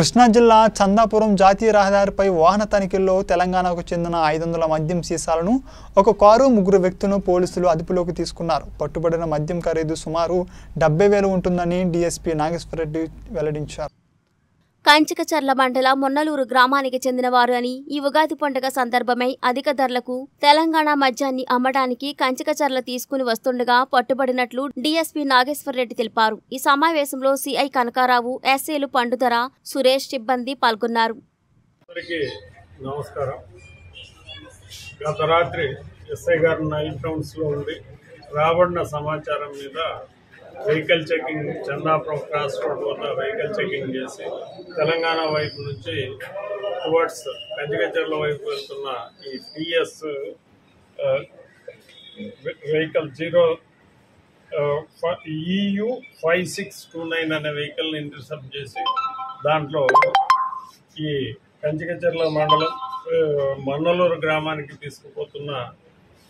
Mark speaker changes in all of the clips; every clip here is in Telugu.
Speaker 1: కృష్ణా జిల్లా చందాపురం జాతీయ రహదారిపై వాహన తనిఖీల్లో తెలంగాణకు చెందిన ఐదు వందల మద్యం సీసాలను ఒక కారు ముగ్గురు వ్యక్తులను పోలీసులు అదుపులోకి తీసుకున్నారు. పట్టుబడిన మద్యం ఖరీదు సుమారు డెబ్బై వేలు ఉంటుందని డీఎస్పీ నాగేశ్వరరెడ్డి వెల్లడించారు.
Speaker 2: కంచికచర్ల మండల మొన్నలూరు గ్రామానికి చెందినవారు అని ఈ ఉగాది పండుగ సందర్భమై అధిక ధరలకు తెలంగాణ మద్యాన్ని అమ్మడానికి కంచికచర్ల తీసుకుని వస్తుండగా పట్టుబడినట్లు డీఎస్పీ నాగేశ్వరరెడ్డి తెలిపారు. ఈ సమావేశంలో సిఐ కనకారావు ఎస్ఏలు పండుధర సురేష్ సిబ్బంది పాల్గొన్నారు.
Speaker 3: నమస్కారం. గత రాత్రి ఎస్ఐ గారు నైట్ ఉండి రాబడిన సమాచారం మీద vehicle checking Chandapuram cross road వద్ద వెహికల్ చెకింగ్ చేసి తెలంగాణ వైపు నుంచి టువర్డ్స్ కంచికచర్ల వైపు వెళ్తున్న ఈ TS vehicle zero EU five six two nine అనే వెహికల్ని ఇంటర్సెప్ట్ చేసి దాంట్లో ఈ కంచికచర్ల మండలం uh, మన్నలూరు గ్రామానికి తీసుకుపోతున్న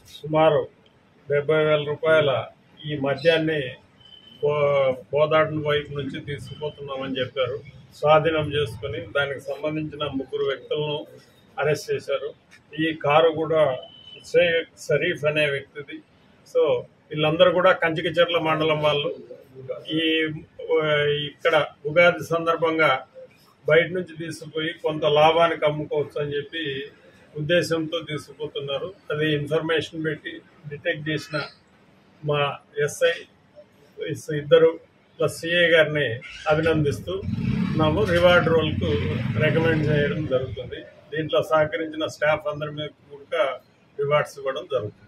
Speaker 3: సుమారు డెబ్బై వేల రూపాయల ఈ మద్యాన్ని బో- వైపు నుంచి తీసుకుపోతున్నామని చెప్పారు. స్వాధీనం చేసుకుని దానికి సంబంధించిన ముగ్గురు వ్యక్తులను అరెస్ట్ చేశారు. ఈ కారు కూడా షేక్ షరీఫ్ అనే వ్యక్తిది. సో వీళ్ళందరూ కూడా కంచికచర్ల మండలం వాళ్ళు. ఈ ఇక్కడ ఉగాది సందర్భంగా బయట నుంచి తీసుకుపోయి కొంత లాభానికి అమ్ముకోవచ్చు అని చెప్పి ఉద్దేశంతో తీసుకుపోతున్నారు. అది ఇన్ఫర్మేషన్ పెట్టి డిటెక్ట్ చేసిన మా ఎస్ఐ ఇద్దరు ప్లస్ సిఏ గారిని అభినందిస్తూ మనము రివార్డ్ రోల్కు రికమెండ్ చేయడం జరుగుతుంది. దీంట్లో సహకరించిన స్టాఫ్ అందరి మీద కూడా రివార్డ్స్ ఇవ్వడం జరుగుతుంది.